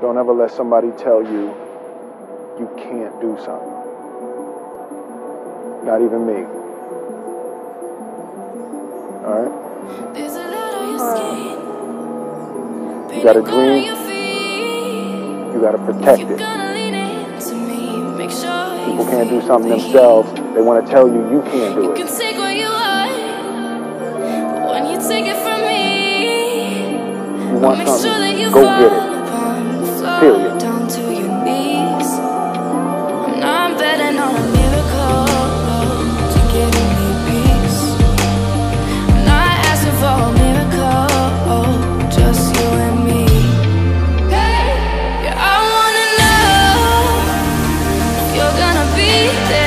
Don't ever let somebody tell you you can't do something. Not even me. All right? You got a dream. You got to protect it. People can't do something themselves. They want to tell you you can't do it. You can take what you want, but when you take it from me, You want make sure something, go get it feel you. Down to your knees. I'm betting on a miracle to give me peace. I'm not asking for a miracle, just you and me. Hey, yeah, I wanna know you're gonna be there.